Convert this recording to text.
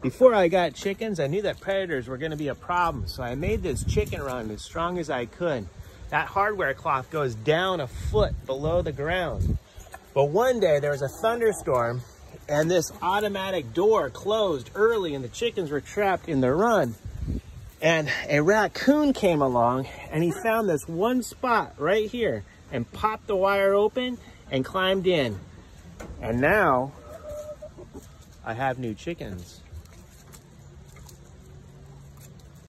before I got chickens, I knew that predators were gonna be a problem. So I made this chicken run as strong as I could. That hardware cloth goes down a foot below the ground. But one day there was a thunderstorm and this automatic door closed early and the chickens were trapped in the run. And a raccoon came along and he found this one spot right here and popped the wire open and climbed in. And now I have new chickens.